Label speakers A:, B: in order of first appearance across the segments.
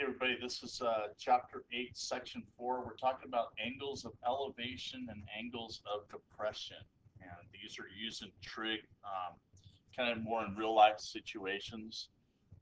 A: Everybody, this is uh, chapter 8, section 4. We're talking about angles of elevation and angles of depression. And these are used in trig, um, kind of more in real life situations.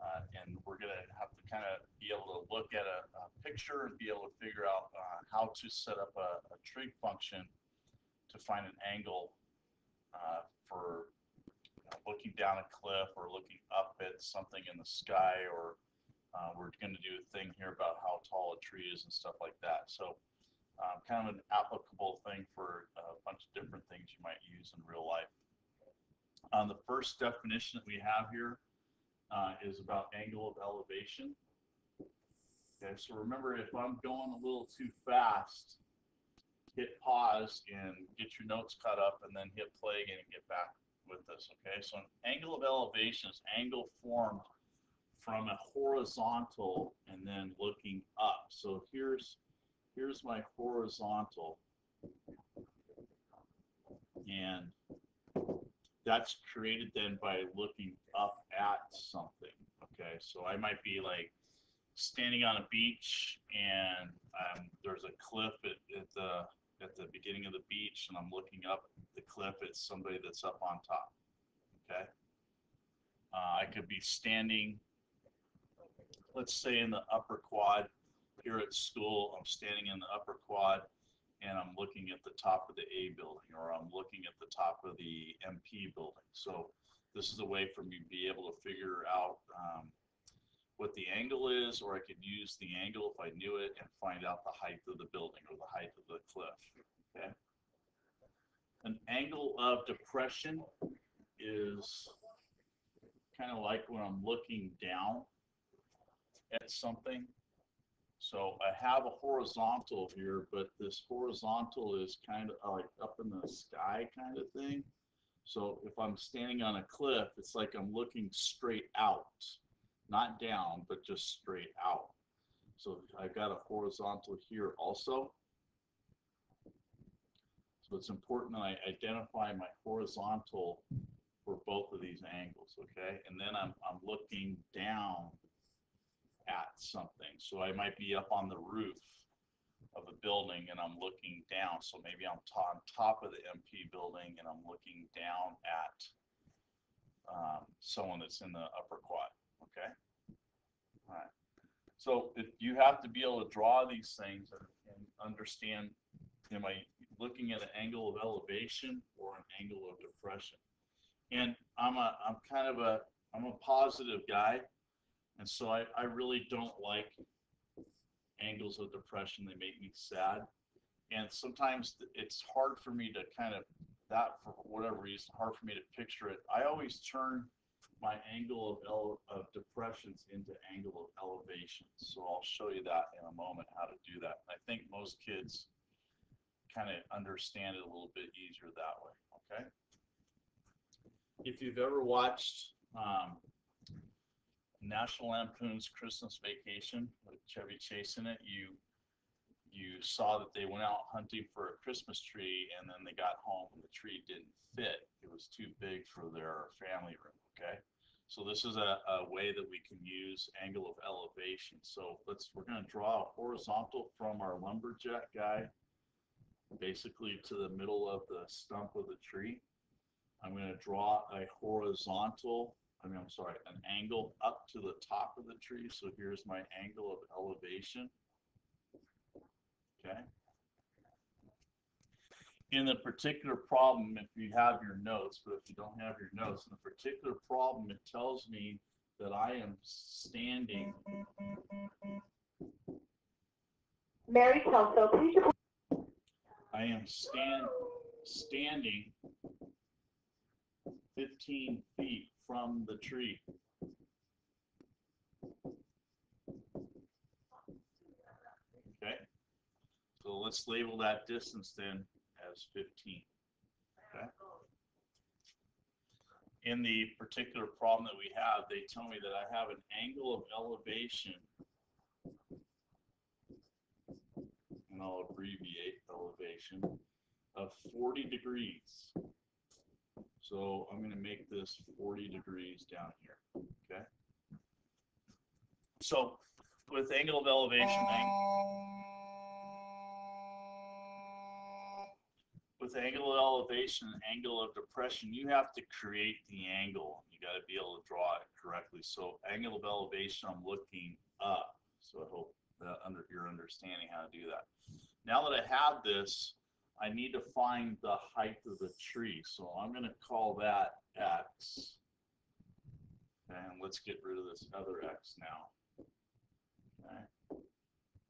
A: Uh, and we're going to have to kind of be able to look at a, a picture and be able to figure out uh, how to set up a, a, trig function to find an angle uh, for you know, looking down a cliff or looking up at something in the sky or uh, we're going to do a thing here about how tall a tree is and stuff like that. So um, kind of an applicable thing for a bunch of different things you might use in real life. Um, the first definition that we have here uh, is about angle of elevation. Okay, so remember if I'm going a little too fast, hit pause and get your notes cut up and then hit play again and get back with us. Okay, so an angle of elevation is angle formed from a horizontal and then looking up. So here's here's my horizontal and that's created then by looking up at something. Okay, so I might be like standing on a beach and um, there's a cliff at, at the at the beginning of the beach and I'm looking up the cliff at somebody that's up on top. Okay, uh, I could be standing let's say in the upper quad here at school, I'm standing in the upper quad and I'm looking at the top of the A building or I'm looking at the top of the MP building. So this is a way for me to be able to figure out um, what the angle is or I could use the angle if I knew it and find out the height of the building or the height of the cliff. Okay. An angle of depression is kind of like when I'm looking down at something. So I have a horizontal here, but this horizontal is kind of like up in the sky kind of thing. So if I'm standing on a cliff, it's like I'm looking straight out, not down, but just straight out. So I've got a horizontal here also. So it's important that I identify my horizontal for both of these angles, okay? And then I'm, I'm looking down at something. So I might be up on the roof of a building and I'm looking down. So maybe I'm on top of the MP building and I'm looking down at um, someone that's in the upper quad. Okay. All right. So if you have to be able to draw these things and, and understand, am I looking at an angle of elevation or an angle of depression? And I'm a, I'm kind of a, I'm a positive guy. And so I, I really don't like angles of depression. They make me sad. And sometimes it's hard for me to kind of, that for whatever reason, hard for me to picture it. I always turn my angle of, ele- of depressions into angle of elevations. So I'll show you that in a moment how to do that. I think most kids kind of understand it a little bit easier that way. Okay. If you've ever watched um, National Lampoon's Christmas Vacation with Chevy Chase in it, you you saw that they went out hunting for a Christmas tree and then they got home and the tree didn't fit. It was too big for their family room. Okay. So this is a, a way that we can use angle of elevation. So let's we're going to draw a horizontal from our lumberjack guy basically to the middle of the stump of the tree. I'm going to draw a horizontal I mean, I'm sorry, an angle up to the top of the tree. So here's my angle of elevation. Okay. In the particular problem, if you have your notes, but if you don't have your notes, in the particular problem, it tells me that I am standing.
B: Mary Kelso, please.
A: I am stand standing 15 feet from the tree. Okay, so let's label that distance then as 15. Okay. In the particular problem that we have, they tell me that I have an angle of elevation, and I'll abbreviate elevation, of 40 degrees. So I'm going to make this 40 degrees down here, okay? So with angle of elevation, with angle of elevation, and angle of depression, you have to create the angle. You got to be able to draw it correctly. So angle of elevation, I'm looking up. So I hope that under you're understanding how to do that. Now that I have this, I need to find the height of the tree. So I'm going to call that x. And let's get rid of this other x now. Okay.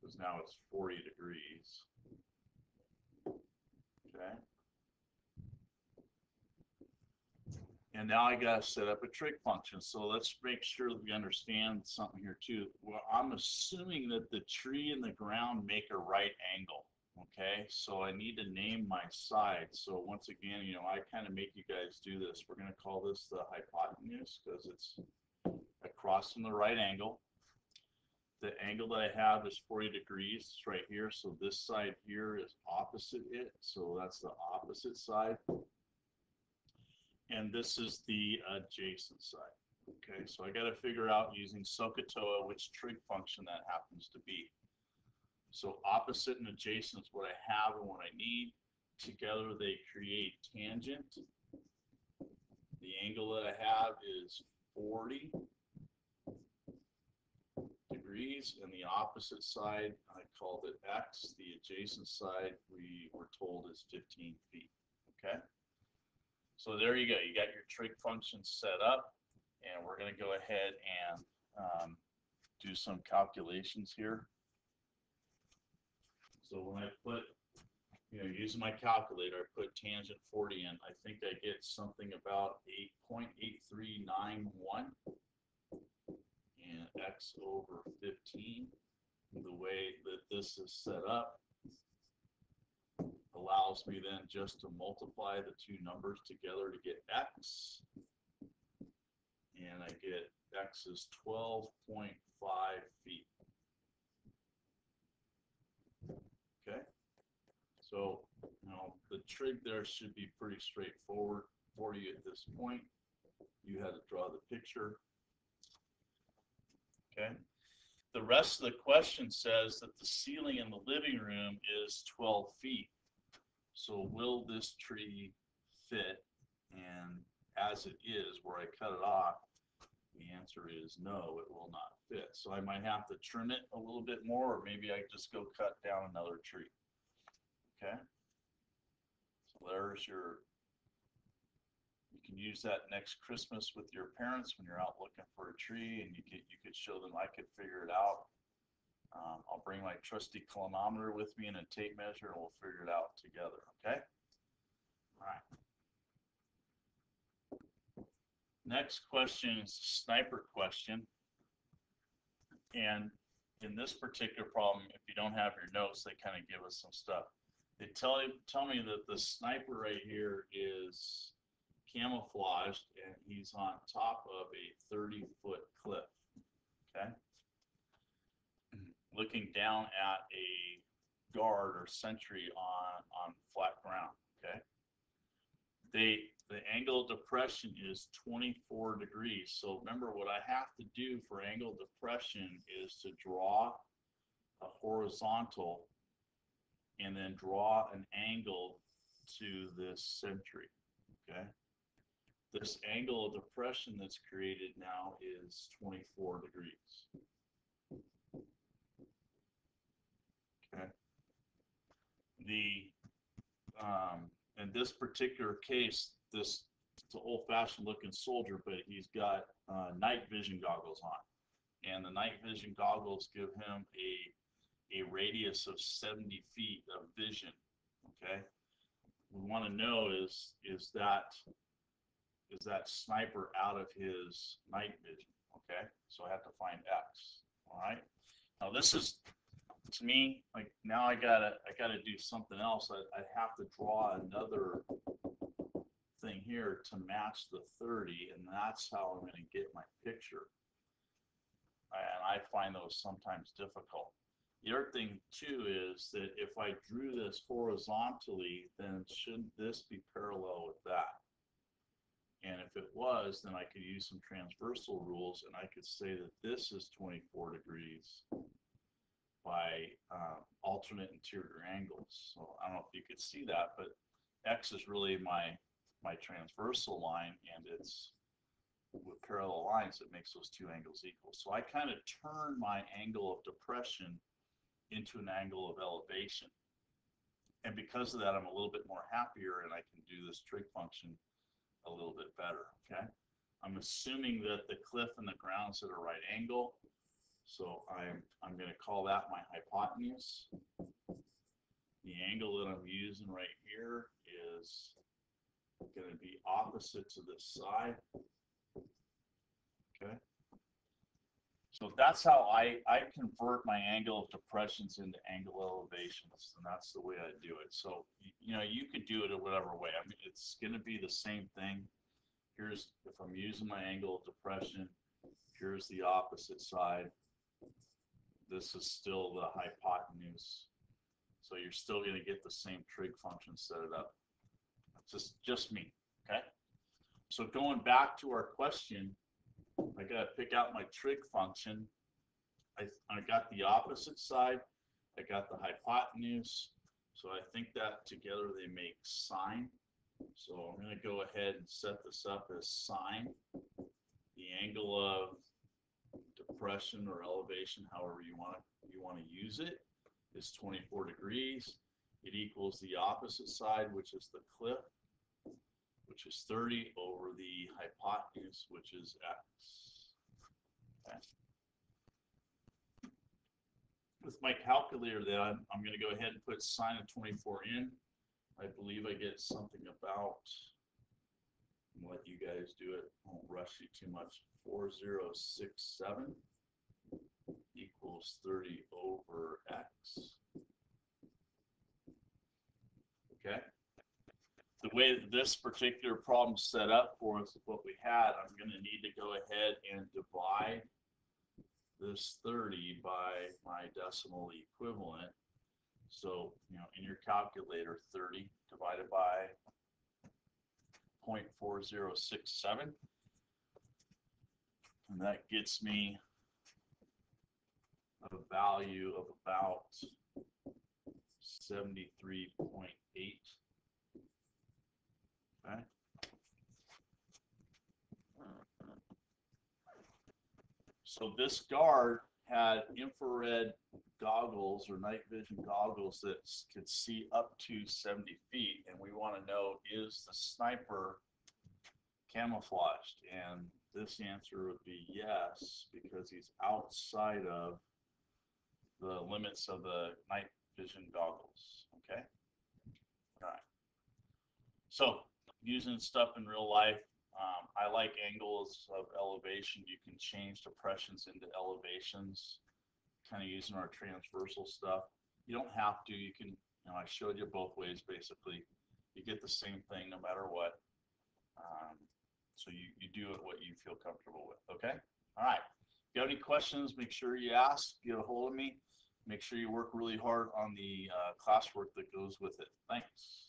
A: Because now it's 40 degrees. Okay. And now I gotta set up a trig function. So let's make sure we understand something here too. Well, I'm assuming that the tree and the ground make a right angle. Okay, so I need to name my side. So once again, you know, I kind of make you guys do this. We're gonna call this the hypotenuse because it's across from the right angle. The angle that I have is 40 degrees, it's right here. So this side here is opposite it. So that's the opposite side. And this is the adjacent side. Okay, so I got to figure out using SOHCAHTOA which trig function that happens to be. So opposite and adjacent is what I have and what I need. Together they create tangent. The angle that I have is 40 degrees and the opposite side, I called it X. The adjacent side we were told is 15 feet. Okay. So there you go. You got your trig function set up and we're going to go ahead and um, do some calculations here. So when I put, you know, using my calculator, I put tangent 40 in, I think I get something about 8.8391 and x over 15. The way that this is set up allows me then just to multiply the two numbers together to get x. And I get x is 12.5 feet. Okay, so, you know, the trig there should be pretty straightforward for you at this point. You had to draw the picture. Okay, the rest of the question says that the ceiling in the living room is 12 feet. So will this tree fit? And as it is, where I cut it off, the answer is no, it will not fit. So I might have to trim it a little bit more, or maybe I just go cut down another tree. Okay? So there's your, you can use that next Christmas with your parents when you're out looking for a tree and you could, you could show them, I could figure it out. Um, I'll bring my trusty clinometer with me and a tape measure and we'll figure it out together, okay? All right. Next question is a sniper question. And in this particular problem, if you don't have your notes, they kind of give us some stuff. They tell tell me that the sniper right here is camouflaged and he's on top of a 30 foot cliff. Okay. Looking down at a guard or sentry on, on flat ground. Okay. They, the angle of depression is 24 degrees. So remember what I have to do for angle of depression is to draw a horizontal and then draw an angle to this sentry. Okay. This angle of depression that's created now is 24 degrees. Okay. The um, in this particular case, this it's an old-fashioned looking soldier, but he's got uh, night vision goggles on, and the night vision goggles give him a a radius of 70 feet of vision. Okay, we want to know is is that is that sniper out of his night vision? Okay, so I have to find X. All right. Now this is to me like now I gotta I gotta do something else. I, I have to draw another thing here to match the 30, and that's how I'm going to get my picture. And I find those sometimes difficult. The other thing too is that if I drew this horizontally, then shouldn't this be parallel with that? And if it was, then I could use some transversal rules and I could say that this is 24 degrees by um, alternate interior angles. So I don't know if you could see that, but X is really my, my transversal line and it's with parallel lines that makes those two angles equal. So I kind of turn my angle of depression into an angle of elevation. And because of that, I'm a little bit more happier and I can do this trig function a little bit better, okay? I'm assuming that the cliff and the ground's at a right angle. So I'm, I'm gonna call that my hypotenuse. The angle that I'm using right here is gonna be opposite to this side. Okay. So that's how I, I convert my angle of depressions into angle elevations, and that's the way I do it. So, you know, you could do it in whatever way. I mean, it's gonna be the same thing. Here's, if I'm using my angle of depression, here's the opposite side. This is still the hypotenuse. So you're still gonna get the same trig function set up. It's just, just me, okay? So going back to our question, gotta pick out my trig function. I, I got the opposite side, I got the hypotenuse, so I think that together they make sine. So I'm gonna go ahead and set this up as sine. The angle of depression or elevation, however you wanna, you wanna use it, is twenty-four degrees. It equals the opposite side, which is the cliff, which is 30 over the hypotenuse, which is x. With my calculator then, I'm, I'm gonna go ahead and put sine of 24 in. I believe I get something about, I'll let you guys do it, won't rush you too much, 4067 equals 30 over x. Okay? the way this particular problem set up for us, what we had, I'm gonna need to go ahead and divide this thirty by my decimal equivalent. So, you know, in your calculator, thirty divided by 0.4067, And that gets me a value of about seventy-three point eight. Okay. So this guard had infrared goggles or night vision goggles that could see up to 70 feet. And we want to know, is the sniper camouflaged? And this answer would be yes, because he's outside of the limits of the night vision goggles, okay? All right. So using stuff in real life. Um, I like angles of elevation. You can change depressions into elevations, kind of using our transversal stuff. You don't have to. You can, you know, I showed you both ways basically. You get the same thing no matter what. Um, so you, you do it what you feel comfortable with. Okay. All right. If you have any questions, make sure you ask, get a hold of me. Make sure you work really hard on the uh, classwork that goes with it. Thanks.